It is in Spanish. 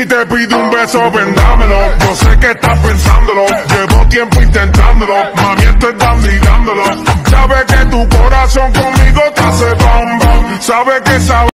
Si te pido un beso, vendámelo. Yo sé que estás pensándolo. Llevo tiempo intentándolo. Mami, estoy dándolo. Sabes que tu corazón conmigo te hace bam bam. Sabe que sabe.